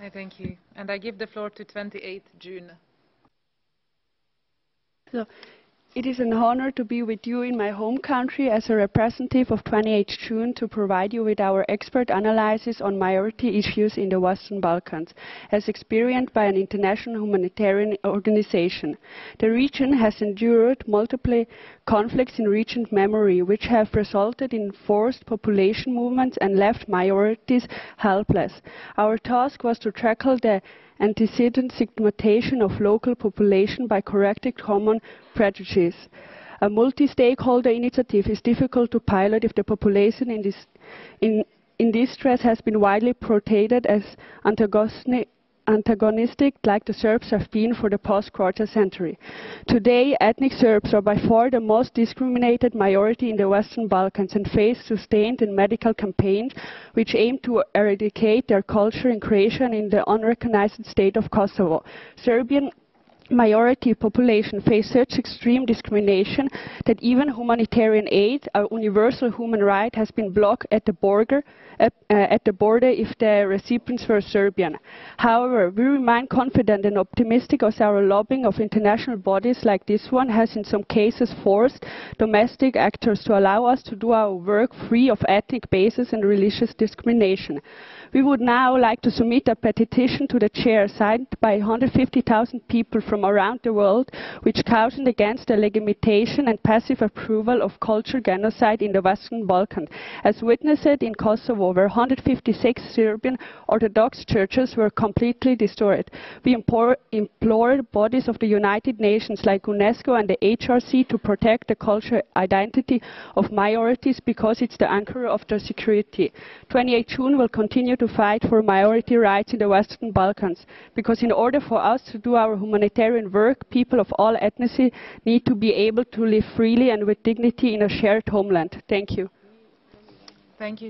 I thank you. And I give the floor to 28 June. So, it is an honor to be with you in my home country as a representative of 28 June to provide you with our expert analysis on minority issues in the Western Balkans, as experienced by an international humanitarian organization. The region has endured multiple conflicts in recent memory, which have resulted in forced population movements and left minorities helpless. Our task was to tackle the antecedent stigmatization of local population by correcting common prejudices. A multi-stakeholder initiative is difficult to pilot if the population in, this, in, in distress has been widely portrayed as antagonistic antagonistic like the Serbs have been for the past quarter century. Today, ethnic Serbs are by far the most discriminated minority in the Western Balkans and face sustained and medical campaigns which aim to eradicate their culture in Croatia and in the unrecognized state of Kosovo. Serbian minority population face such extreme discrimination that even humanitarian aid, a universal human right, has been blocked at the border, uh, at the border if the recipients were Serbian. However, we remain confident and optimistic as our lobbying of international bodies like this one has in some cases forced domestic actors to allow us to do our work free of ethnic basis and religious discrimination. We would now like to submit a petition to the chair signed by 150,000 people from around the world which cautioned against the legitimation and passive approval of cultural genocide in the Western Balkans, as witnessed in Kosovo where 156 Serbian Orthodox churches were completely destroyed. We implore bodies of the United Nations like UNESCO and the HRC to protect the cultural identity of minorities because it's the anchor of their security. 28 June will continue to fight for minority rights in the Western Balkans, because in order for us to do our humanitarian work, people of all ethnicity need to be able to live freely and with dignity in a shared homeland. Thank you. Thank you.